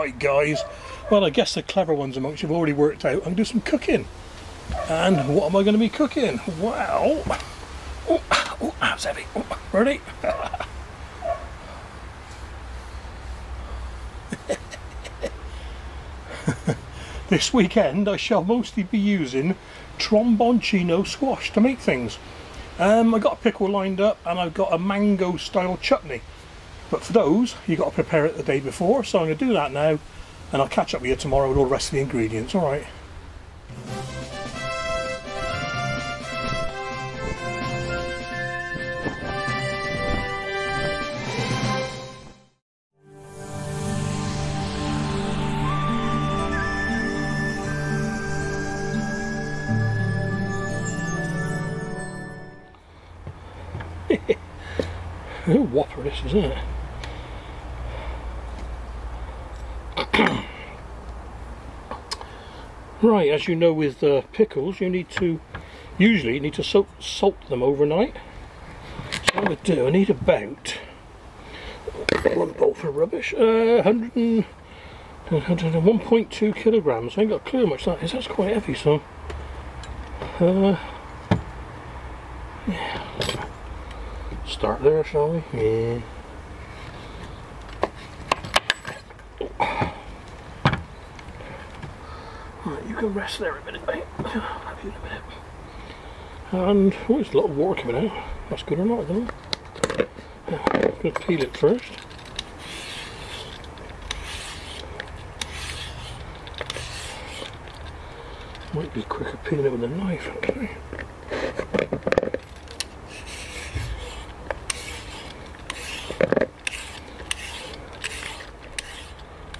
Right guys, well I guess the clever ones amongst you have already worked out I'm going to do some cooking. And what am I going to be cooking? Well, oh, oh that's heavy. Oh, ready? this weekend I shall mostly be using tromboncino squash to make things. Um, I've got a pickle lined up and I've got a mango style chutney. But for those, you've got to prepare it the day before, so I'm going to do that now and I'll catch up with you tomorrow with all the rest of the ingredients, alright? whopper this, isn't it? Right, as you know with uh, pickles, you need to, usually you need to soak, salt them overnight. So I'm going to do, I need about, one bowl for rubbish, uh, 100 and, 1.2 kilograms. I ain't got a clue how much that is, that's quite heavy, so, uh, yeah start there, shall we? Yeah. Can rest there a minute, mate. Have you in a minute. And, oh, there's a lot of water coming out. That's good or not, I don't know. I'm going to peel it first. Might be quicker peeling it with a knife, okay.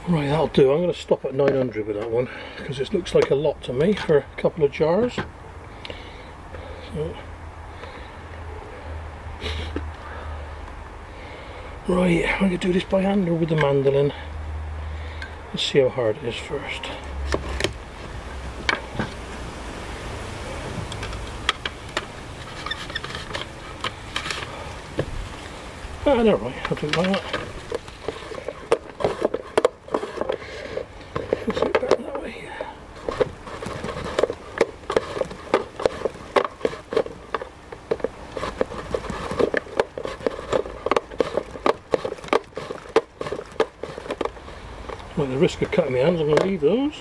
Right, that'll do. I'm going to stop at 900 with that one because it looks like a lot to me for a couple of jars. So. Right, I'm going to do this by hand or with the mandolin. Let's see how hard it is first. Ah, never mind, I'll do it like that. At the risk of cutting my hands, I'm going to leave those.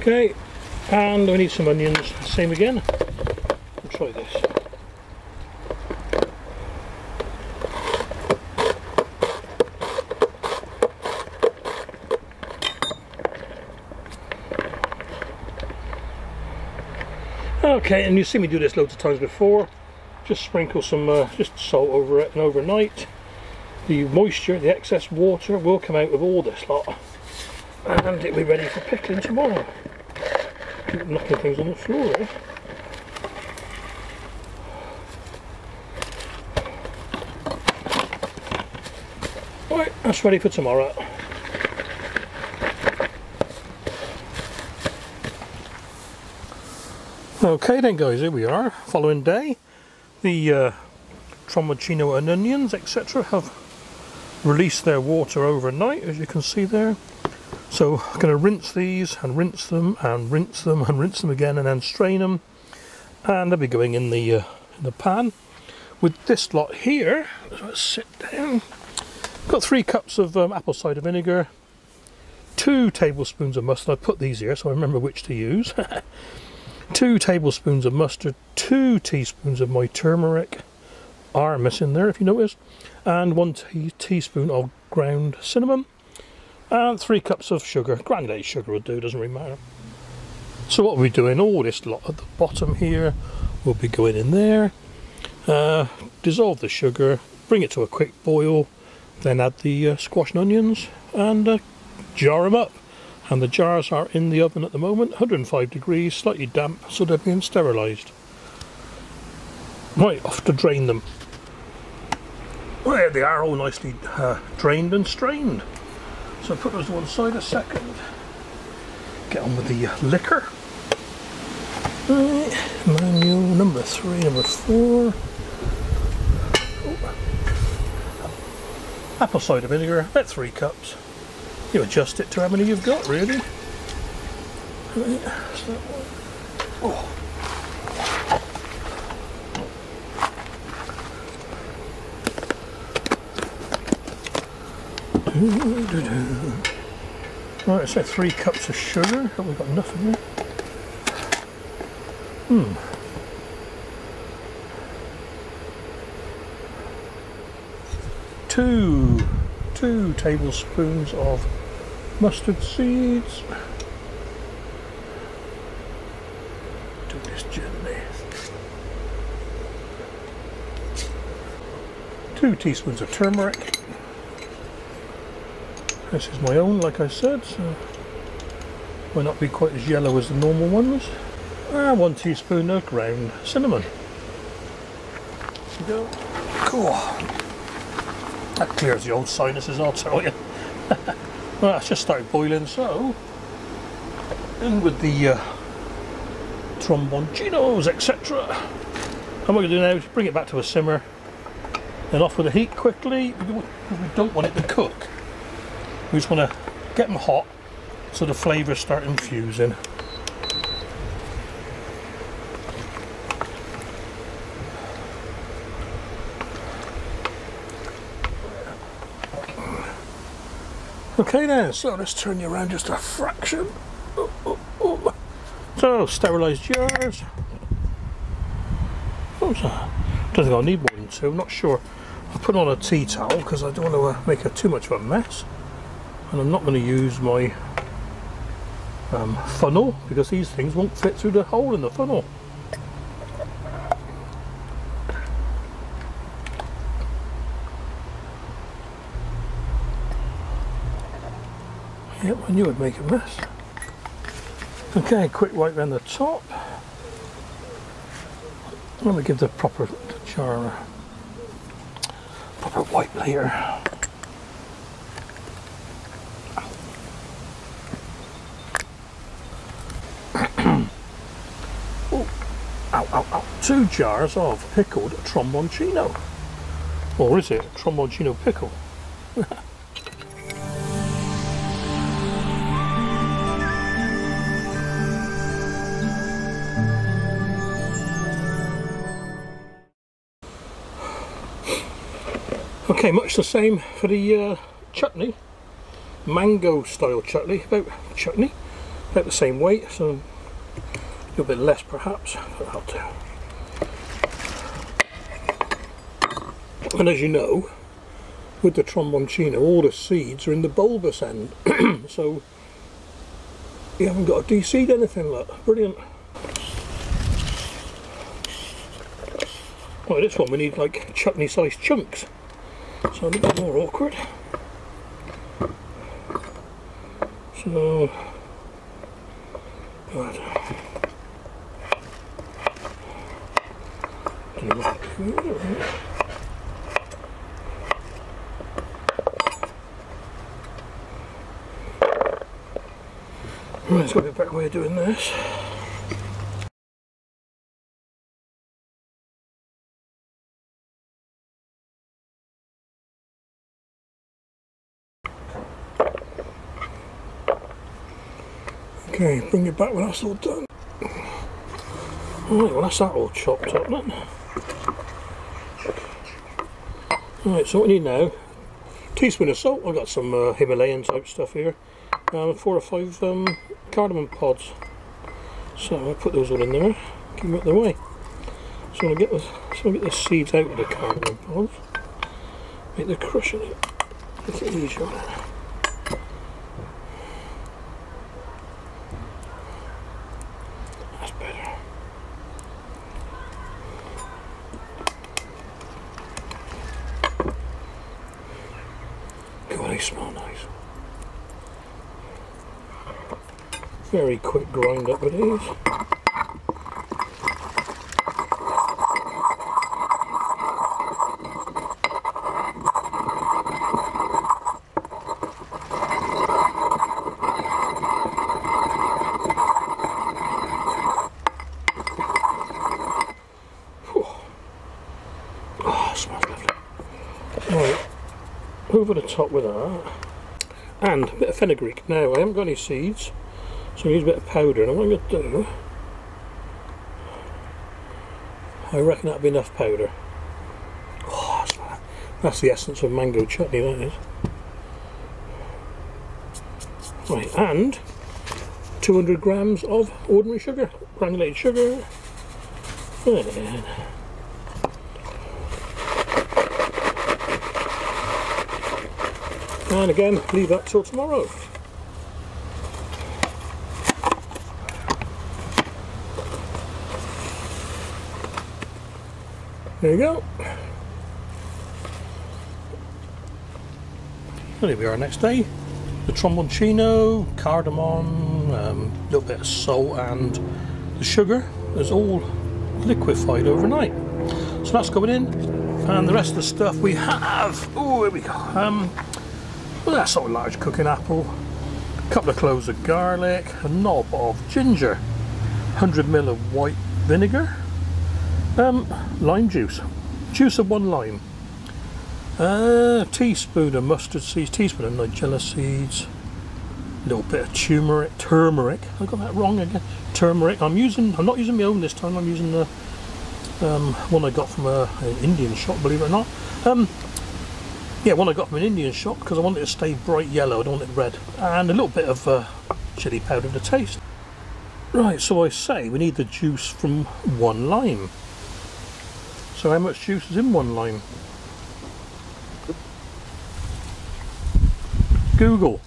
Okay, and we need some onions, same again. We'll try this. Okay, and you've seen me do this loads of times before. Just sprinkle some uh, just salt over it and overnight the moisture, the excess water will come out of all this lot and it'll be ready for pickling tomorrow. Keep knocking things on the floor eh? Right, that's ready for tomorrow. Okay then guys, here we are, following day. The uh, and onions etc have release their water overnight as you can see there. So I'm going to rinse these and rinse them and rinse them and rinse them again and then strain them. And they'll be going in the uh, in the pan. With this lot here let's sit down. Got three cups of um, apple cider vinegar two tablespoons of mustard. I put these here so I remember which to use. Two tablespoons of mustard two teaspoons of my turmeric. Are missing there if you notice and one tea teaspoon of ground cinnamon and three cups of sugar. Granulated sugar will do doesn't really matter. So what we're doing? All this lot at the bottom here. Will be going in there. Uh, dissolve the sugar bring it to a quick boil then add the uh, squash and onions and uh, jar them up. And the jars are in the oven at the moment 105 degrees slightly damp so they're being sterilized right off to drain them there they are all nicely uh, drained and strained. So put those to one side a second. Get on with the uh, liquor. Right, manual number three, number four. apple cider vinegar, about three cups. You adjust it to how many you've got, really. Oh. Right, so three cups of sugar. Have we got enough in there? Hmm. Two, two tablespoons of mustard seeds. Do this gently. Two teaspoons of turmeric. This is my own, like I said, so might not be quite as yellow as the normal ones. And one teaspoon of ground cinnamon. Go. Cool. That clears the old sinuses, I'll tell you. well, that's just started boiling, so in with the uh, tromboncinos, etc. And what we're going to do now is bring it back to a simmer, and off with the heat quickly, because we don't want it to cook. We just want to get them hot so the flavours start infusing. Okay then, so let's turn you around just a fraction. Oh, oh, oh. So, sterilised jars. i Don't think I'll need more than two, I'm not sure. I'll put on a tea towel because I don't want to uh, make a, too much of a mess and I'm not going to use my um, funnel because these things won't fit through the hole in the funnel. Yep, I knew I'd make a mess. Okay, quick wipe around the top. Let me give the proper jar a proper wipe later. Two jars of pickled tromboncino. Or is it tromboncino pickle? okay, much the same for the uh, chutney. Mango style chutney, about chutney, about the same weight, so a little bit less perhaps, but that'll do. And as you know, with the tromboncino, all the seeds are in the bulbous end, so you haven't got to de-seed anything, look, brilliant. Well, this one we need like chutney sized chunks, so a little bit more awkward. So, Right, it's got to be a better way of doing this. Okay, bring it back when that's all done. Alright, well that's that all chopped up then. Right, so what we need now, teaspoon of salt, I've got some uh, Himalayan type stuff here, and four or five um, cardamom pods. So I'll put those all in there, keep them out of the way. So I'll get I'll get the seeds out of the cardamom pods, make the crushing it, make it easier. smell nice. Very quick grind up it is. Ah, over the top with that. And a bit of fenugreek. Now I haven't got any seeds so I use a bit of powder. And I'm going to do, I reckon that'll be enough powder. Oh, that's, that's the essence of mango chutney, that is. Right, and 200 grams of ordinary sugar, granulated sugar. And again leave that till tomorrow there you go. And here we are next day. The tromboncino, cardamom, a um, little bit of salt and the sugar is all liquefied overnight. So that's going in. And the rest of the stuff we have. Oh here we go. Um, well, that's sort of large cooking apple, a couple of cloves of garlic, a knob of ginger, 100ml of white vinegar, um, lime juice, juice of one lime, a teaspoon of mustard seeds, teaspoon of nigella seeds, a little bit of turmeric, turmeric, I got that wrong again, turmeric, I'm using, I'm not using my own this time, I'm using the um, one I got from a, an Indian shop, believe it or not. Um, yeah, one I got from an Indian shop because I want it to stay bright yellow, I don't want it red. And a little bit of uh, chili powder to taste. Right, so I say we need the juice from one lime. So how much juice is in one lime? Google,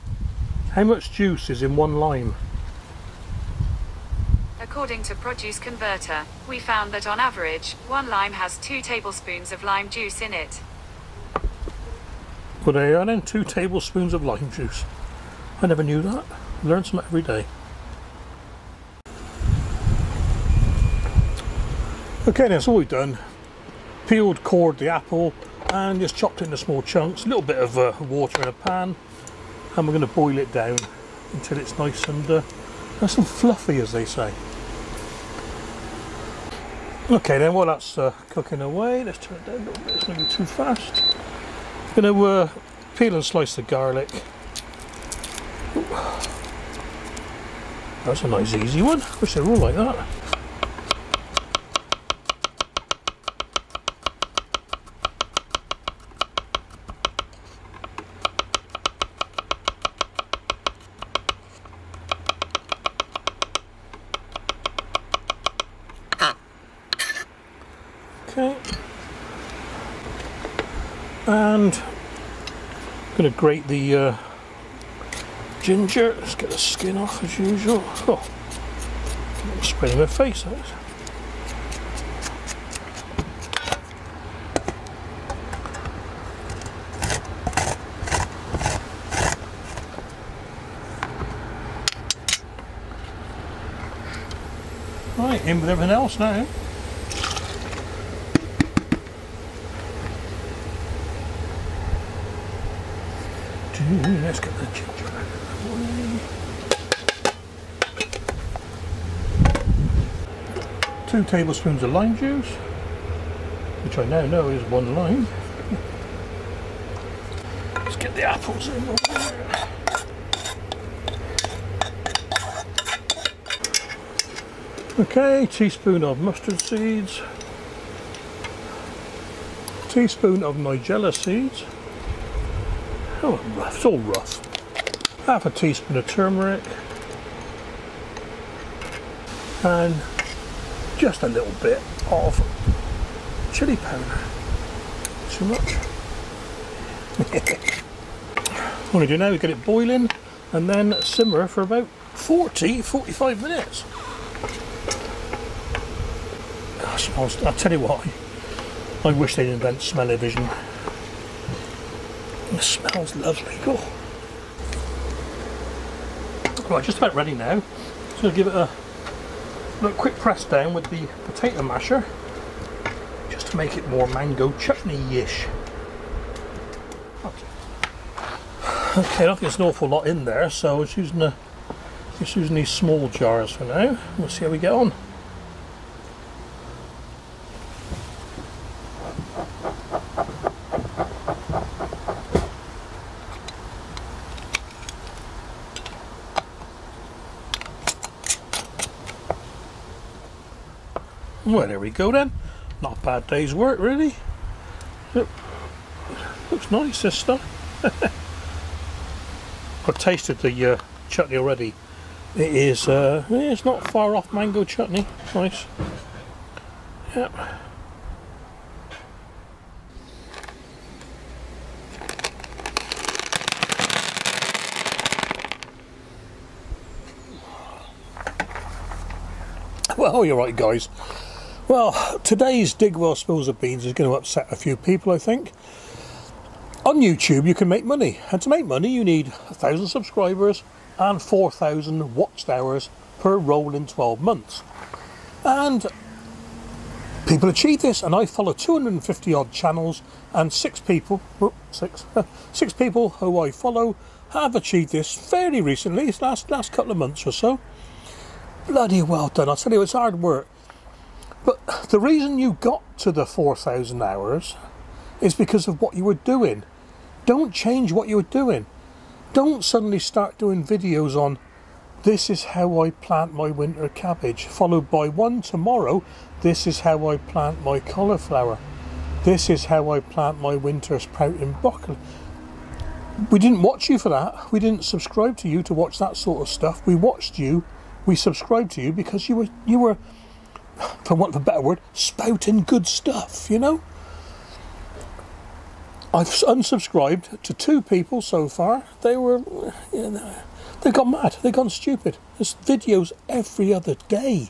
how much juice is in one lime? According to Produce Converter, we found that on average, one lime has two tablespoons of lime juice in it. Put a and then two tablespoons of lime juice. I never knew that. Learn something every day. Okay, that's all we've done. Peeled, cored the apple and just chopped it into small chunks. A little bit of uh, water in a pan and we're going to boil it down until it's nice and uh, nice and fluffy as they say. Okay then, while that's uh, cooking away, let's turn it down a little bit, it's going too fast. Going to uh, peel and slice the garlic. That's a nice easy one. Wish they were all like that. Okay and I'm going to grate the uh, ginger. Let's get the skin off as usual. Oh, I'm spreading my face out. Right, in with everything else now. Let's get the ginger out of the way. Two tablespoons of lime juice, which I now know is one lime. Let's get the apples in Okay, teaspoon of mustard seeds, teaspoon of nigella seeds, Oh, rough. It's all rough. Half a teaspoon of turmeric. And just a little bit of chili powder. Too much. what we do now is get it boiling and then simmer for about 40, 45 minutes. Gosh, I'll tell you what, I wish they'd invent smell-o-vision. Smells lovely. Cool. Right, just about ready now. Just to give it a, quick press down with the potato masher just to make it more mango chutney-ish. Okay. okay, I think there's an awful lot in there, so I was using a, just using these small jars for now. We'll see how we get on. Well, there we go then. Not a bad day's work, really. Look, looks nice, this stuff. I've tasted the uh, chutney already. It is, uh, it's not far off mango chutney. Nice. Yep. Well, you're right, guys. Well, today's Digwell Spills of Beans is going to upset a few people, I think. On YouTube, you can make money, and to make money, you need a thousand subscribers and 4,000 watched hours per roll in 12 months. And people achieve this, and I follow 250 odd channels, and six people, oh, six, six people who I follow have achieved this fairly recently, last last couple of months or so bloody well done. I'll tell you, it's hard work. The reason you got to the 4,000 hours is because of what you were doing. Don't change what you were doing. Don't suddenly start doing videos on this is how I plant my winter cabbage, followed by one tomorrow, this is how I plant my cauliflower. This is how I plant my winter sprouting broccoli. We didn't watch you for that. We didn't subscribe to you to watch that sort of stuff. We watched you we subscribed to you because you were you were for want of a better word spouting good stuff you know? I've unsubscribed to two people so far. They were you know, they've gone mad. They've gone stupid. There's videos every other day.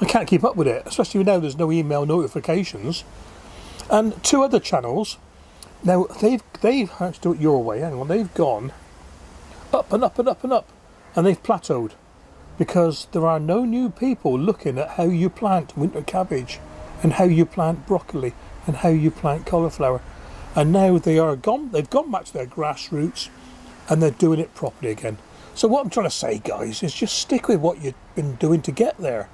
I can't keep up with it especially now there's no email notifications. And two other channels now they've they've had to do it your way hang on they've gone up and up and up and up and they've plateaued because there are no new people looking at how you plant winter cabbage and how you plant broccoli and how you plant cauliflower. And now they are gone, they've gone back to their grassroots and they're doing it properly again. So, what I'm trying to say, guys, is just stick with what you've been doing to get there.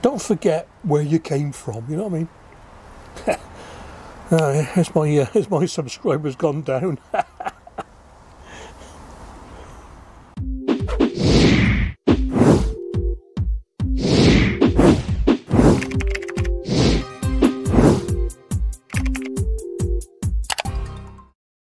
Don't forget where you came from, you know what I mean? uh, as, my, uh, as my subscribers gone down.